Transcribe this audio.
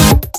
you